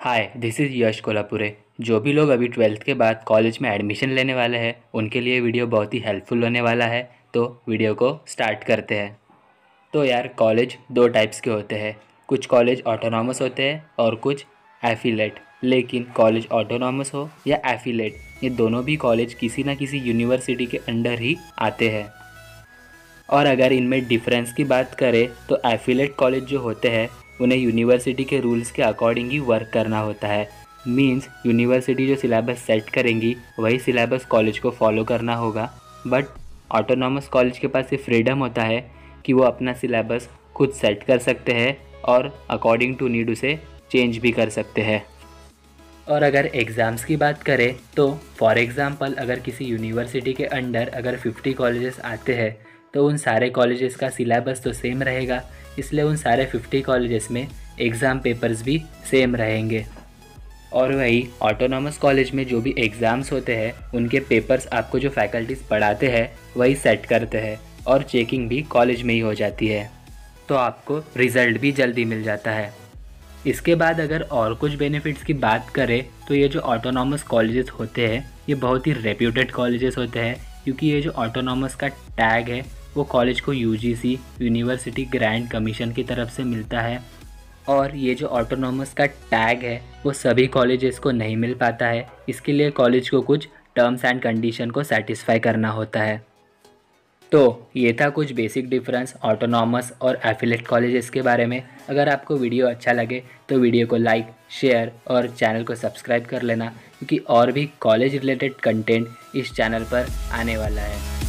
Hi this is Yash Kolhapure जो भी लोग अभी ट्वेल्थ के बाद कॉलेज में एडमिशन लेने वाले हैं, उनके लिए वीडियो बहुत ही हेल्पफुल होने वाला है। तो वीडियो को स्टार्ट करते हैं। तो यार कॉलेज दो टाइप्स के होते हैं। कुछ कॉलेज ऑटोनॉमस होते हैं और कुछ एफिलेट लेकिन कॉलेज ऑटोनॉमस हो या एफिलेट ये दोनों भी कॉलेज किसी ना किसी यूनिवर्सिटी के अंडर ही आते हैं। और अगर इनमें डिफरेंस की बात करें तो एफिलेट कॉलेज जो होते हैं, उन्हें यूनिवर्सिटी के रूल्स के अकॉर्डिंग ही वर्क करना होता है। मीन्स यूनिवर्सिटी जो सिलेबस सेट करेंगी, वही सिलेबस कॉलेज को फॉलो करना होगा। बट ऑटोनॉमस कॉलेज के पास ये फ्रीडम होता है कि वो अपना सिलेबस खुद सेट कर सकते हैं और अकॉर्डिंग टू नीड उसे चेंज भी कर सकते हैं। और अगर एग्ज़ाम्स की बात करें तो फॉर एग्ज़ाम्पल अगर किसी यूनिवर्सिटी के अंडर अगर 50 कॉलेजेस आते हैं तो उन सारे कॉलेजेस का सिलेबस तो सेम रहेगा, इसलिए उन सारे 50 कॉलेजेस में एग्ज़ाम पेपर्स भी सेम रहेंगे। और वही ऑटोनॉमस कॉलेज में जो भी एग्ज़ाम्स होते हैं, उनके पेपर्स आपको जो फैकल्टीज़ पढ़ाते हैं, वही सेट करते हैं और चेकिंग भी कॉलेज में ही हो जाती है। तो आपको रिज़ल्ट भी जल्दी मिल जाता है। इसके बाद अगर और कुछ बेनिफिट्स की बात करें तो ये जो ऑटोनॉमस कॉलेजेस होते हैं, ये बहुत ही रेप्यूटेड कॉलेजेस होते हैं, क्योंकि ये जो ऑटोनॉमस का टैग है वो कॉलेज को यूजीसी यूनिवर्सिटी ग्रैंड कमीशन की तरफ़ से मिलता है। और ये जो ऑटोनॉमस का टैग है, वो सभी कॉलेजेस को नहीं मिल पाता है। इसके लिए कॉलेज को कुछ टर्म्स एंड कंडीशन को सेटिस्फाई करना होता है। तो ये था कुछ बेसिक डिफरेंस ऑटोनॉमस और एफिलेट कॉलेजेस के बारे में। अगर आपको वीडियो अच्छा लगे तो वीडियो को लाइक शेयर और चैनल को सब्सक्राइब कर लेना, क्योंकि और भी कॉलेज रिलेटेड कंटेंट इस चैनल पर आने वाला है।